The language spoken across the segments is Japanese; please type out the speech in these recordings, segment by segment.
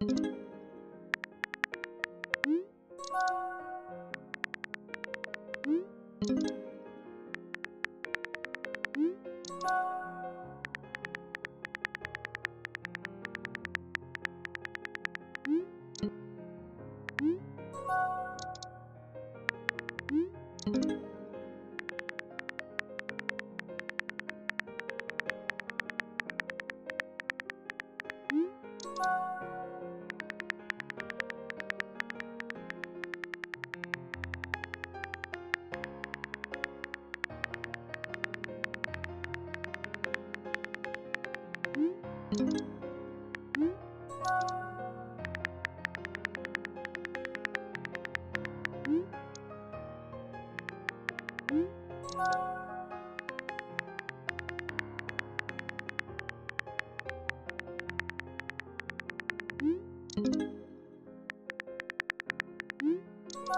you ん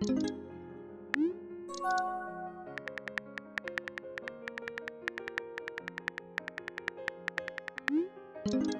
thank you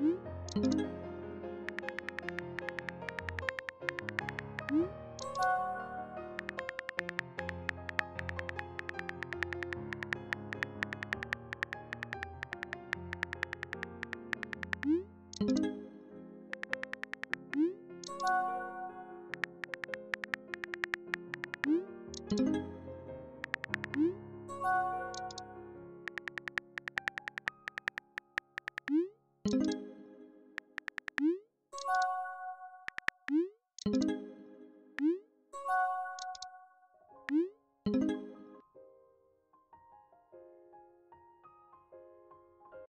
thank mm -hmm. you